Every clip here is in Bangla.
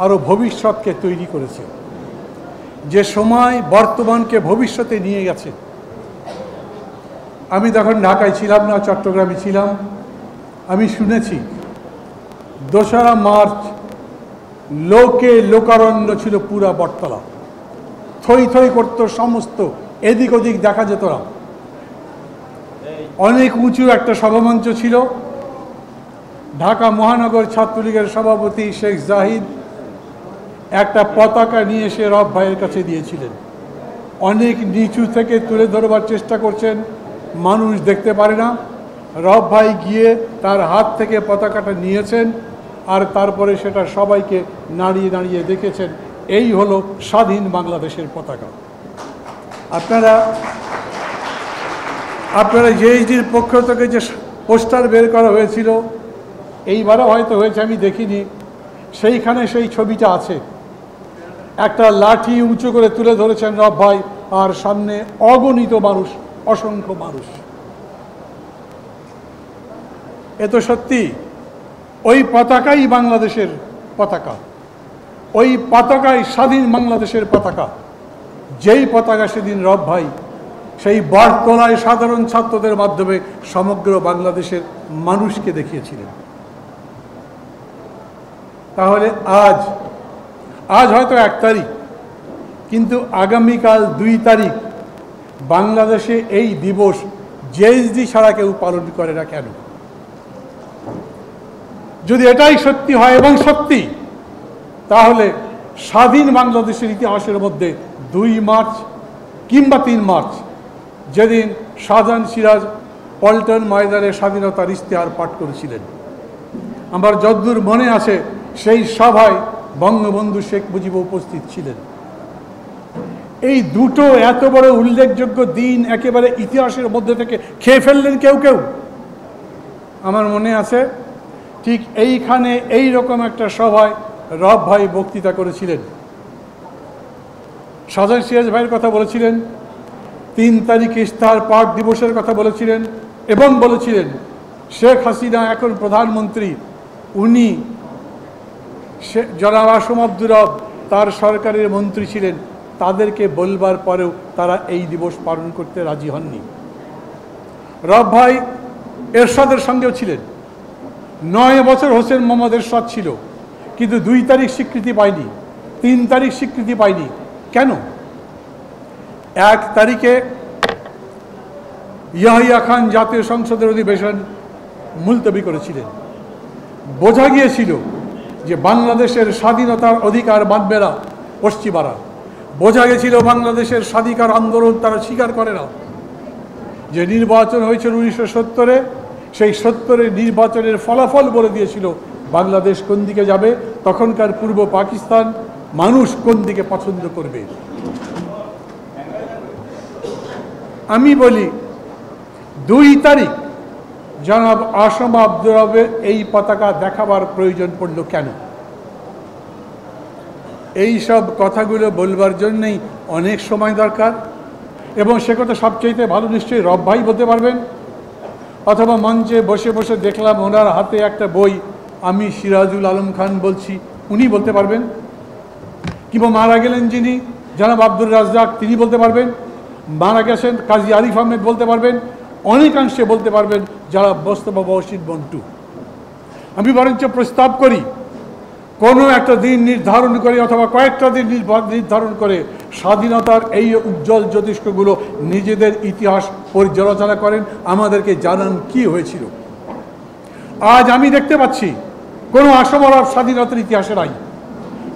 আরও ভবিষ্যৎকে তৈরি করেছে। যে সময় বর্তমানকে ভবিষ্যতে নিয়ে গেছে। আমি তখন ঢাকায় ছিলাম না, চট্টগ্রামে ছিলাম। আমি শুনেছি, দোসরা মার্চ লোকে লোকারণ্য ছিল পুরা বটতলা। থই থই করতো সমস্ত, এদিক ওদিক দেখা যেত না। অনেক উঁচু একটা সভামঞ্চ ছিল। ঢাকা মহানগর ছাত্রলীগের সভাপতি শেখ জাহিদ একটা পতাকা নিয়ে এসে রব ভাইয়ের কাছে দিয়েছিলেন। অনেক নিচু থেকে তুলে ধরবার চেষ্টা করছেন, মানুষ দেখতে পারে না। রব ভাই গিয়ে তার হাত থেকে পতাকাটা নিয়েছেন আর তারপরে সেটা সবাইকে নাড়িয়ে নাড়িয়ে দেখেছেন। এই হলো স্বাধীন বাংলাদেশের পতাকা। আপনারা আপনারা জেএইচডির পক্ষ থেকে যে পোস্টার বের করা হয়েছিল, এইবারও হয়তো হয়েছে, আমি দেখিনি। সেইখানে সেই ছবিটা আছে। একটা লাঠি উঁচু করে তুলে ধরেছেন রব ভাই, আর সামনে অগণিত মানুষ, অসংখ্য মানুষ। এ তো সত্যি, ওই পতাকাই বাংলাদেশের পতাকা। ওই পতাকাই স্বাধীন বাংলাদেশের পতাকা। যেই পতাকা সেদিন রব ভাই, সেই বটতলায় সাধারণ ছাত্রদের মাধ্যমে সমগ্র বাংলাদেশের মানুষকে দেখিয়েছিলেন। তাহলে আজ আজ হয়তো এক তারিখ, কিন্তু আগামীকাল দুই তারিখ বাংলাদেশে এই দিবস জেএসডি ছাড়া কেউ পালন করে না কেন? যদি এটাই সত্যি হয় এবং সত্যি, তাহলে স্বাধীন বাংলাদেশের ইতিহাসের মধ্যে দুই মার্চ কিংবা তিন মার্চ, যেদিন শাহজাহান সিরাজ পল্টন ময়দানে স্বাধীনতার ইশতেহার পাঠ করেছিলেন। আমার যদ্দূর মনে আছে, সেই সভায় বঙ্গবন্ধু শেখ মুজিব উপস্থিত ছিলেন। এই দুটো এত বড় উল্লেখযোগ্য দিন একেবারে ইতিহাসের মধ্যে থেকে খেয়ে ফেললেন কেউ কেউ? আমার মনে আছে, ঠিক এইখানে এই রকম একটা সভায় রব ভাই বক্তৃতা করেছিলেন। সাজান সিরাজ ভাইয়ের কথা বলেছিলেন, তিন তারিখ ইস্তাহার পাঠ দিবসের কথা বলেছিলেন এবং বলেছিলেন, শেখ হাসিনা এখন প্রধানমন্ত্রী, উনি জনাব আসম আব্দুর রব, তার সরকারের মন্ত্রী ছিলেন, তাদেরকে বলবার পরেও তারা এই দিবস পালন করতে রাজি হননি। রব ভাই এরশাদের সঙ্গেও ছিলেন। নয় বছর হোসেন মোহাম্মদ এরশাদ ছিল, কিন্তু দুই তারিখ স্বীকৃতি পায়নি, তিন তারিখ স্বীকৃতি পায়নি। কেন? এক তারিখে ইয়াহিয়া খান জাতীয় সংসদের অধিবেশন মুলতবি করেছিলেন। বোঝা গিয়েছিল যে বাংলাদেশের স্বাধীনতার অধিকার মানবে না পশ্চিমারা। বোঝা গেছিল বাংলাদেশের স্বাধিকার আন্দোলন তারা স্বীকার করে না। যে নির্বাচন হয়েছিল উনিশশো সত্তরে, সেই সত্তরের নির্বাচনের ফলাফল বলে দিয়েছিল বাংলাদেশ কোন দিকে যাবে, তখনকার পূর্ব পাকিস্তান মানুষ কোন দিকে পছন্দ করবে। আমি বলি, দুই তারিখ জনাব আসম আব্দুর রবের এই পতাকা দেখাবার প্রয়োজন পড়ল কেন? এই সব কথাগুলো বলবার জন্যই অনেক সময় দরকার, এবং সে কথা সবচাইতে ভালো নিশ্চয়ই রব ভাই বলতে পারবেন। অথবা মঞ্চে বসে বসে দেখলাম ওনার হাতে একটা বই, আমি সিরাজুল আলম খান বলছি, উনি বলতে পারবেন? কিংবা মারা গেলেন যিনি, জনাব আব্দুর রাজ্জাক, তিনি বলতে পারবেন? মারা গেছেন কাজী আরিফ আহমেদ বলতে পারবেন? অনেকাংশে বলতে পারবেন যারা বস্তবা বসির বন্টু আমি বরঞ্চ প্রস্তাব করি, কোনো একটা দিন নির্ধারণ করে অথবা কয়েকটা দিন নির্ধারণ করে স্বাধীনতার এই উজ্জ্বল জ্যোতিষ্কগুলো নিজেদের ইতিহাস পর্যালোচনা করেন, আমাদেরকে জানান কি হয়েছিল। আজ আমি দেখতে পাচ্ছি, কোনো আসমরার স্বাধীনতার ইতিহাসে নাই।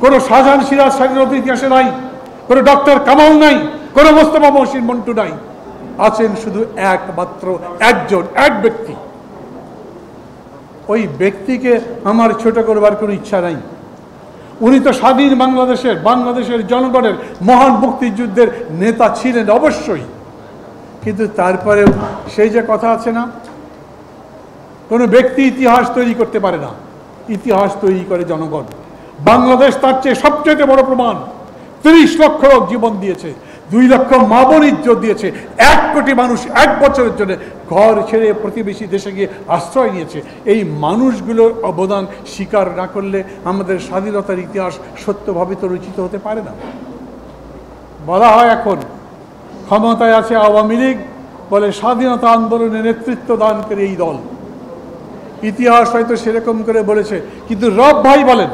কোনো শাহজাহান সিরাজ স্বাধীনতার ইতিহাসে নাই। কোনো ডক্টর কামাল নাই। কোনো মোস্তফা মহসিন মন্টু নাই। আছেন শুধু একমাত্র একজন, এক ব্যক্তি। ওই ব্যক্তিকে আমার ছোট করবার কোনো ইচ্ছা নাই। উনি তো স্বাধীন বাংলাদেশের বাংলাদেশের জনগণের মহান মুক্তিযুদ্ধের নেতা ছিলেন অবশ্যই। কিন্তু তারপরেও সেই যে কথা আছে না, কোনো ব্যক্তি ইতিহাস তৈরি করতে পারে না। ইতিহাস তৈরি করে জনগণ। বাংলাদেশ তার চেয়ে সবচেয়ে বড় প্রমাণ। তিরিশ লক্ষ লোক জীবন দিয়েছে। দুই লক্ষ মা বোন ইজ্জত দিয়েছে। এক কোটি মানুষ এক বছরের জন্য ঘর ছেড়ে প্রতিবেশী দেশে গিয়ে আশ্রয় নিয়েছে। এই মানুষগুলোর অবদান স্বীকার না করলে আমাদের স্বাধীনতার ইতিহাস সত্যভাবে তো রচিত হতে পারে না। বলা হয় এখন, ক্ষমতায় আছে আওয়ামী লীগ বলে স্বাধীনতা আন্দোলনে নেতৃত্ব দান করে এই দল। ইতিহাস হয়তো সেরকম করে বলেছে, কিন্তু রব ভাই বলেন,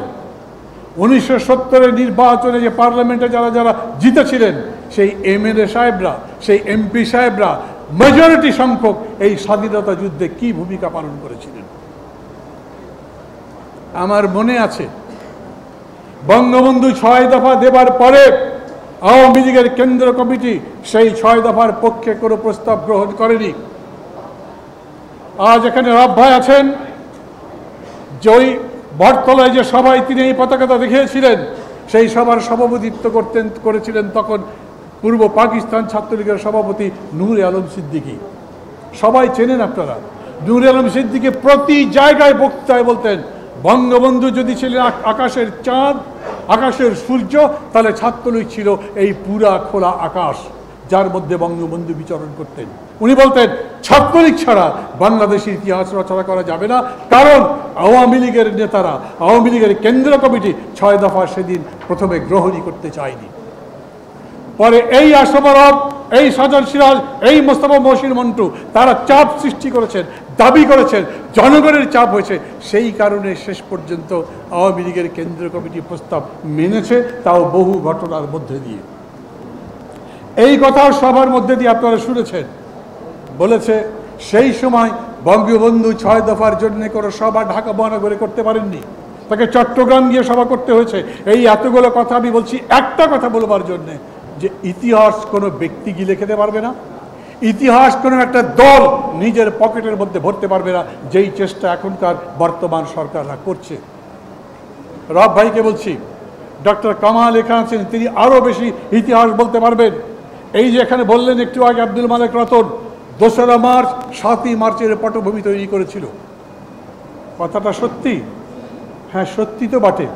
উনিশশো সত্তরের নির্বাচনে যে পার্লামেন্টে যারা যারা জিতেছিলেন সেই এমএলএ সাহেবরা, সেই এমপি সাহেবরা মেজরিটি সংখ্যক এই স্বাধীনতা যুদ্ধে কি ভূমিকা পালন করেছিলেন? আমার মনে আছে, বঙ্গবন্ধু ছয় দফা দেবার পরে আওয়ামী লীগের কেন্দ্র কমিটি সেই ছয় দফার পক্ষে কোনো প্রস্তাব গ্রহণ করেনি। আজ এখানে রাব্ভাই আছেন যে ওই বটতলায় যে সবাই তিনি এই পতাকাটা দেখিয়েছিলেন, সেই সভার সভাপতিত্ব করতেন করেছিলেন তখন পূর্ব পাকিস্তান ছাত্রলীগের সভাপতি নূর আলম সিদ্দিকী। সবাই চেনেন আপনারা। নূর আলম সিদ্দিকী প্রতি জায়গায় বক্তৃতায় বলতেন, বঙ্গবন্ধু যদি ছিলেন আকাশের চাঁদ, আকাশের সূর্য, তাহলে ছাত্রলীগ ছিল এই পুরা খোলা আকাশ যার মধ্যে বঙ্গবন্ধু বিচরণ করতেন। উনি বলতেন, ছাত্রলীগ ছাড়া বাংলাদেশের ইতিহাস রচনা করা যাবে না। কারণ আওয়ামী লীগের নেতারা, আওয়ামী লীগের কেন্দ্র কমিটি ছয় দফা সেদিন প্রথমে গ্রহণই করতে চায়নি। পরে এই আসমরব এই সাজন সিরাজ এই মোস্তফা মহসিন মন্টু, তারা চাপ সৃষ্টি করেছেন, দাবি করেছেন, জনগণের চাপ হয়েছে। সেই কারণে শেষ পর্যন্ত আওয়ামী লীগের কেন্দ্রীয় কমিটি প্রস্তাব মেনেছে, তাও বহু ঘটনার মধ্যে দিয়ে। এই কথাও সবার মধ্যে দিয়ে আপনারা শুনেছেন। বলেছে, সেই সময় বঙ্গবন্ধু ছয় দফার জন্য কোনো সভা ঢাকা মহানগরে করতে পারেননি। তাকে চট্টগ্রাম গিয়ে সভা করতে হয়েছে। এই এতগুলো কথা আমি বলছি একটা কথা বলবার জন্যে। যে ইতিহাস কোনো ব্যক্তি গিয়ে লিখেতে পারবে না, ইতিহাস কোনো একটা দল নিজের পকেটের মধ্যে ভরতে পারবে না, যেই চেষ্টা এখনকার বর্তমান সরকাররা করছে। রব ভাইকে বলছি, ডক্টর কামাল এখানে আছেন, তিনি আরও বেশি ইতিহাস বলতে পারবেন। এই যে এখানে বললেন একটু আগে আব্দুল মালিক রতন, দোসরা মার্চ, সাতই মার্চের পটভূমি তৈরি করেছিল। কথাটা সত্যি? হ্যাঁ সত্যি তো বটে।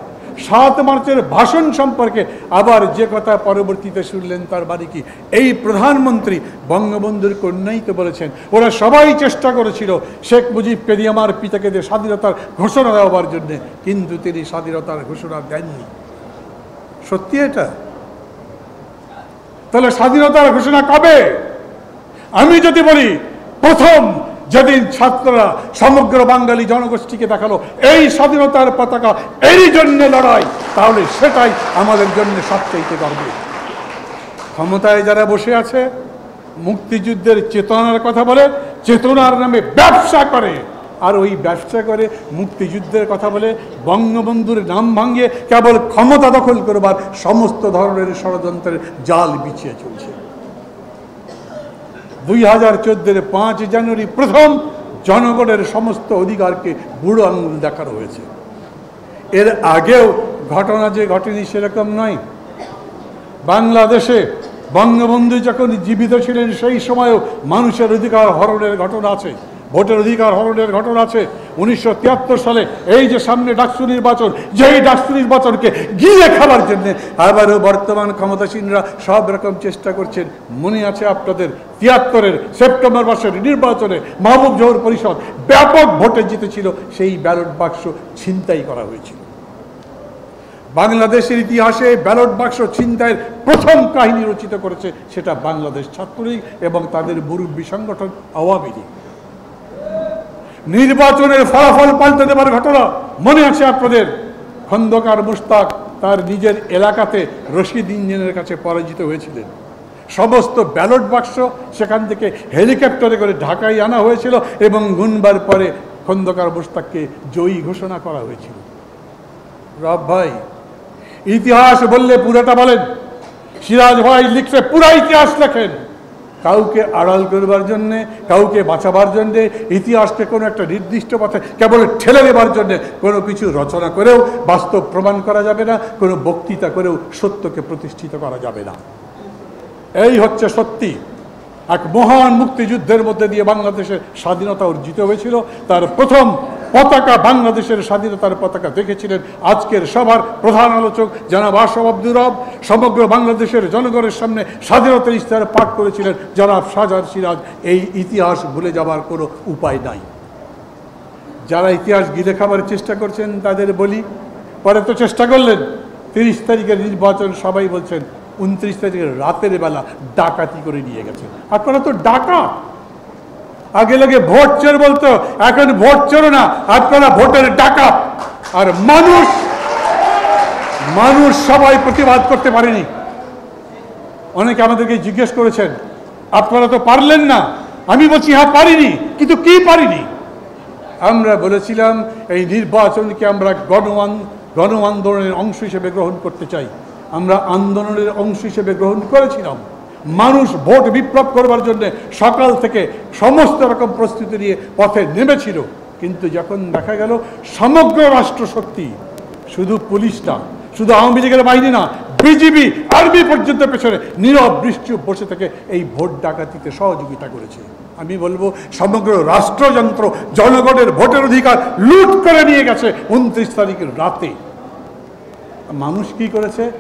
সাত মার্চের ভাষণ সম্পর্কে আবার যে কথা পরবর্তীতে শুনলেন তার বাড়ি কি? এই প্রধানমন্ত্রী বঙ্গবন্ধুর কন্যাই তো বলেছেন, ওরা সবাই চেষ্টা করেছিল শেখ মুজিবকে দিয়ে আমার পিতাকে দিয়ে স্বাধীনতার ঘোষণা দেওয়ার জন্য, কিন্তু তিনি স্বাধীনতার ঘোষণা দেননি। সত্যি এটা? তাহলে স্বাধীনতার ঘোষণা কবে? আমি যদি বলি, প্রথম যেদিন ছাত্ররা সমগ্র বাঙালি জনগোষ্ঠীকে দেখাল, এই স্বাধীনতার পতাকা এই জন্য লড়াই, তাহলে সেটাই আমাদের জন্য সবচাইতে গর্বের। ক্ষমতায় যারা বসে আছে, মুক্তিযুদ্ধের চেতনার কথা বলে, চেতনার নামে ব্যবসা করে, আর ওই ব্যবসা করে মুক্তিযুদ্ধের কথা বলে, বঙ্গবন্ধুর নাম ভাঙিয়ে কেবল ক্ষমতা দখল করবার সমস্ত ধরনের ষড়যন্ত্রের জাল বিছিয়ে চলছে। দুই হাজার চোদ্দের পাঁচ জানুয়ারি প্রথম জনগণের সমস্ত অধিকারকে বুড়ো আঙুল দেখানো হয়েছে এর আগেও ঘটনা যে ঘটেনি সেরকম নয়। বাংলাদেশে বঙ্গবন্ধু যখন জীবিত ছিলেন, সেই সময়েও মানুষের অধিকার হরণের ঘটনা আছে। ভোটের অধিকার হরণের ঘটনা আছে। উনিশশো তিয়াত্তর সালে এই যে সামনে ডাকসু নির্বাচন, যেই ডাকসু নির্বাচনকে গিয়ে খাবার জন্য আবারও বর্তমান ক্ষমতাসীনরা সব রকম চেষ্টা করছেন। মনে আছে আপনাদের? তিয়াত্তরের সেপ্টেম্বর মাসের নির্বাচনে মাহবুব জহর পরিষদ ব্যাপক ভোটে জিতেছিল। সেই ব্যালট বাক্স ছিনতাই করা হয়েছিল। বাংলাদেশের ইতিহাসে ব্যালট বাক্স ছিনতাইয়ের প্রথম কাহিনী রচিত করেছে সেটা বাংলাদেশ ছাত্রলীগ এবং তাদের মুরব্বী সংগঠন আওয়ামী লীগ। নির্বাচনের ফলাফল পাল্টে দেবার ঘটনা মনে আছে আপনাদের? খন্দকার মুস্তাক তার নিজের এলাকাতে রশিদ ইঞ্জিনের কাছে পরাজিত হয়েছিলেন। সমস্ত ব্যালট বাক্স সেখান থেকে হেলিকপ্টারে করে ঢাকায় আনা হয়েছিল এবং গুনবার পরে খন্দকার মুস্তাককে জয়ী ঘোষণা করা হয়েছিল। রব ভাই, ইতিহাস বললে পুরোটা বলেন, সিরাজ ভাই লিখছে পুরা ইতিহাস লেখেন। কাউকে আড়াল করবার জন্যে, কাউকে বাঁচাবার জন্যে, ইতিহাসকে কোনো একটা নির্দিষ্ট পথে, কেবল ঠেলে দেবার জন্যে কোনো কিছু রচনা করেও বাস্তব প্রমাণ করা যাবে না, কোনো বক্তৃতা করেও সত্যকে প্রতিষ্ঠিত করা যাবে না। এই হচ্ছে সত্যি। এক মহান মুক্তিযুদ্ধের মধ্যে দিয়ে বাংলাদেশের স্বাধীনতা অর্জিত হয়েছিল। তার প্রথম পতাকা, বাংলাদেশের স্বাধীনতার পতাকা দেখেছিলেন আজকের সবার প্রধান আলোচক জনাব আশরাফ আব্দুর সমগ্র বাংলাদেশের জনগণের সামনে স্বাধীনতার ইস্তাহার পাঠ করেছিলেন জনাব শাহজাহান সিরাজ। এই ইতিহাস ভুলে যাবার কোনো উপায় নাই। যারা ইতিহাস গিলে খাবার চেষ্টা করছেন, তাদের বলি, পরে তো চেষ্টা করলেন। তিরিশ তারিখের নির্বাচন সবাই বলছেন, উনত্রিশ তারিখের রাতের বেলা ডাকাতি করে নিয়ে গেছেন। আপনারা তো ডাকা আগে লাগে ভোট চোর বলতো, এখন ভোট চোর না, আপনারা ভোটের ডাকাত। আর মানুষ মানুষ সবাই প্রতিবাদ করতে পারেনি। অনেকে আমাদেরকে জিজ্ঞেস করেছেন, আপনারা তো পারলেন না। আমি বলছি হ্যাঁ পারিনি, কিন্তু কি পারিনি? আমরা বলেছিলাম, এই নির্বাচনকে আমরা গণ গণ আন্দোলনের অংশ হিসেবে গ্রহণ করতে চাই। আমরা আন্দোলনের অংশ হিসেবে গ্রহণ করেছিলাম। মানুষ ভোট বিপ্লব করবার জন্য সকাল থেকে সমস্ত রকম প্রস্তুতি নিয়ে পথে নেমেছিল। কিন্তু যখন দেখা গেল সমগ্র রাষ্ট্র শক্তি শুধু পুলিশটা শুধু আওয়ামী লীগের বাহিনী না, বিজিবি, আর্মি পর্যন্ত পেছনে নীরব বৃষ্টি বসে থেকে এই ভোট ডাকাতিতে সহযোগিতা করেছে। আমি বলব, সমগ্র রাষ্ট্রযন্ত্র জনগণের ভোটের অধিকার লুট করে নিয়ে গেছে উনত্রিশ তারিখের রাতে। মানুষ কি করেছে?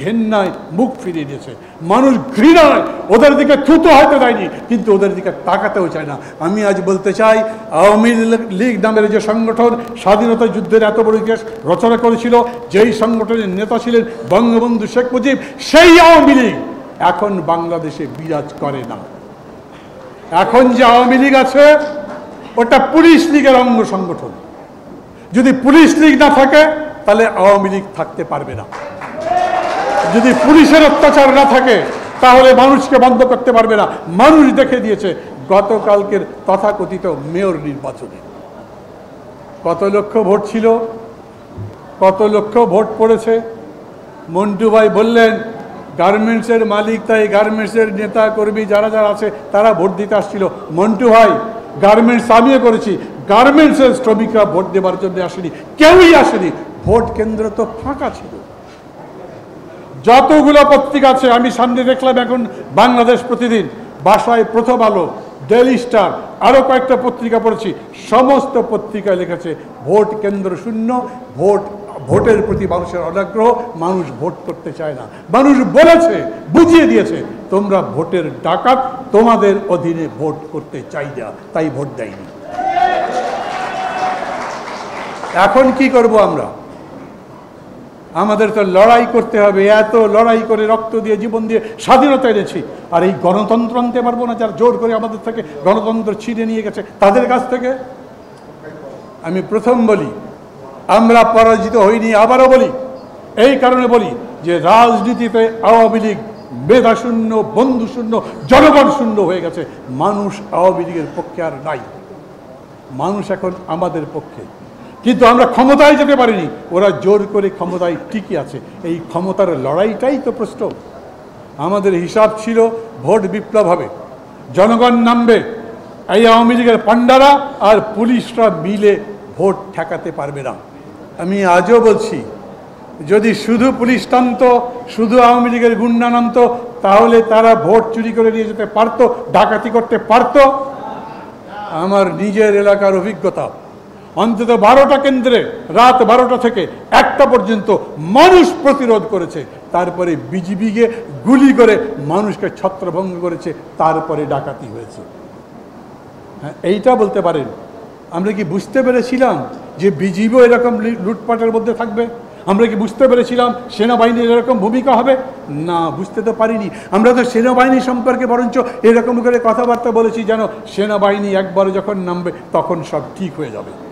ঘেন্নায় মুখ ফিরিয়ে দিয়েছে। মানুষ ঘৃণায়, ওদের দিকে থুতো হয়তো দেয়নি, কিন্তু ওদের দিকে তাকাতেও চায় না। আমি আজ বলতে চাই, আওয়ামী লীগ নামের যে সংগঠন স্বাধীনতা যুদ্ধের এত বড় ইতিহাস রচনা করেছিল, যেই সংগঠনের নেতা ছিলেন বঙ্গবন্ধু শেখ মুজিব, সেই আওয়ামী লীগ এখন বাংলাদেশে বিরাজ করে না। এখন যে আওয়ামী লীগ আছে, ওটা পুলিশ লীগের অঙ্গ সংগঠন। যদি পুলিশ লীগ না থাকে, তাহলে আওয়ামী লীগ থাকতে পারবে না। যদি পুলিশের অত্যাচার না থাকে, তাহলে মানুষকে বন্ধ করতে পারবে না। মানুষ দেখে দিয়েছে, গতকালকের তথাকথিত মেয়র নির্বাচনে। কত লক্ষ ভোট ছিল? কত লক্ষ ভোট পড়েছে? মন্টু ভাই বললেন গার্মেন্টসের মালিক, তাই গার্মেন্টসের নেতা কর্মী যারা যারা আছে, তারা ভোট দিতে আসছিল। মন্টু ভাই গার্মেন্টস আমিও করেছি। গার্মেন্টসের শ্রমিকরা ভোট দেবার জন্য আসেনি। কেউই আসেনি। ভোট কেন্দ্র তো ফাঁকা ছিল। যতগুলো পত্রিকা আছে, আমি সামনে দেখলাম এখন বাংলাদেশ প্রতিদিন বাসায় প্রথম আলো ডেলি স্টার আরও কয়েকটা পত্রিকা পড়েছি। সমস্ত পত্রিকায় লিখেছে, ভোট কেন্দ্র শূন্য, ভোট, ভোটের প্রতি মানুষের অনাগ্রহ, মানুষ ভোট করতে চায় না। মানুষ বলেছে, বুঝিয়ে দিয়েছে, তোমরা ভোটের ডাকাত, তোমাদের অধীনে ভোট করতে চাই না, তাই ভোট দেয়নি। এখন কি করব আমরা? আমাদের তো লড়াই করতে হবে, এত লড়াই করে রক্ত দিয়ে, জীবন দিয়ে স্বাধীনতা এনেছি। আর এই গণতন্ত্র আনতে পারব না, যারা জোর করে আমাদের থেকে গণতন্ত্র ছিঁড়ে নিয়ে গেছে। তাদের কাছ থেকে আমি প্রথম বলি, আমরা পরাজিত হইনি, আবারও বলি, এই কারণে বলি যে রাজনীতিতে আওয়ামী লীগ মেধাশূন্য, বন্ধুশূন্য, জনগণ শূন্য হয়ে গেছে। মানুষ আওয়ামী লীগের পক্ষে আর নাই। মানুষ এখন আমাদের পক্ষে। কিন্তু আমরা ক্ষমতায় যেতে পারিনি। ওরা জোর করে ক্ষমতায় টিকে আছে। এই ক্ষমতার লড়াইটাই তো প্রশ্ন। আমাদের হিসাব ছিল ভোট বিপ্লব হবে। জনগণ নামবে। এই আওয়ামী লীগের পান্ডারা আর পুলিশরা মিলে ভোট ঠেকাতে পারবে না। আমি আজও বলছি, যদি শুধু পুলিশ নামতো, শুধু আওয়ামী লীগের গুন্ডা নামতো, তাহলে তারা ভোট চুরি করে নিয়ে যেতে পারতো, ডাকাতি করতে পারতো। আমার নিজের এলাকার অভিজ্ঞতা অন্তত বারোটা কেন্দ্রে রাত বারোটা থেকে একটা পর্যন্ত মানুষ প্রতিরোধ করেছে। তারপরে বিজিবিকে গুলি করে মানুষকে ছত্রভঙ্গ করেছে, তারপরে ডাকাতি হয়েছে। হ্যাঁ এইটা বলতে পারেন। আমরা কি বুঝতে পেরেছিলাম যে বিজিবিও এরকম লুটপাটের মধ্যে থাকবে? আমরা কি বুঝতে পেরেছিলাম সেনাবাহিনীর এরকম ভূমিকা হবে? না, বুঝতে তো পারিনি। আমরা তো সেনাবাহিনী সম্পর্কে বরঞ্চ এরকম করে কথাবার্তা বলেছি যেন সেনাবাহিনী একবার যখন নামবে, তখন সব ঠিক হয়ে যাবে।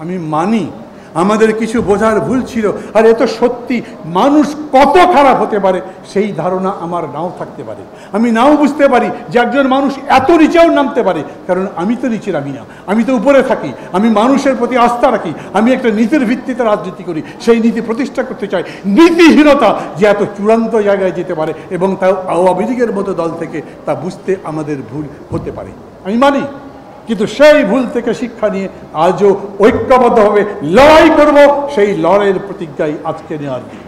আমি মানি। আমাদের কিছু বোঝার ভুল ছিল। আর এ তো সত্যি, মানুষ কত খারাপ হতে পারে সেই ধারণা আমার নাও থাকতে পারে। আমি নাও বুঝতে পারি যে একজন মানুষ এত নিচেও নামতে পারে। কারণ আমি তো নিচের আমি না। আমি তো উপরে থাকি। আমি মানুষের প্রতি আস্থা রাখি। আমি একটা নীতির ভিত্তিতে রাজনীতি করি। সেই নীতি প্রতিষ্ঠা করতে চাই। নীতিহীনতা যে এত চূড়ান্ত জায়গায় যেতে পারে এবং তাও আওয়ামী লীগের মতো দল থেকে তা বুঝতে আমাদের ভুল হতে পারে। আমি মানি। কিন্তু সেই ভুল থেকে শিক্ষা নিয়ে আজও ঐক্যবদ্ধভাবে লড়াই করব, সেই লড়াইয়ের প্রতিজ্ঞাই আজকে নেওয়ার দিন।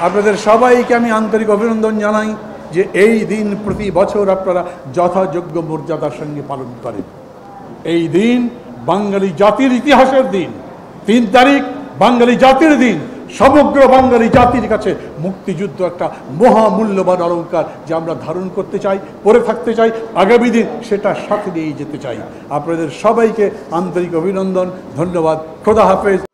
আপনাদের সবাইকে আমি আন্তরিক অভিনন্দন জানাই যে এই দিন প্রতি বছর আপনারা যথাযোগ্য মর্যাদার সঙ্গে পালন করেন। এই দিন বাঙালি জাতির ইতিহাসের দিন। তিন তারিখ, বাঙালি জাতির দিন। সমগ্র বাঙালি জাতির কাছে মুক্তিযুদ্ধ একটা মহামূল্যবান অলঙ্কার যে আমরা ধারণ করতে চাই পরে থাকতে চাই, আগামী দিন সেটা সাথে নিয়ে যেতে চাই। আপনাদের সবাইকে আন্তরিক অভিনন্দন, ধন্যবাদ। খোদা হাফেজ।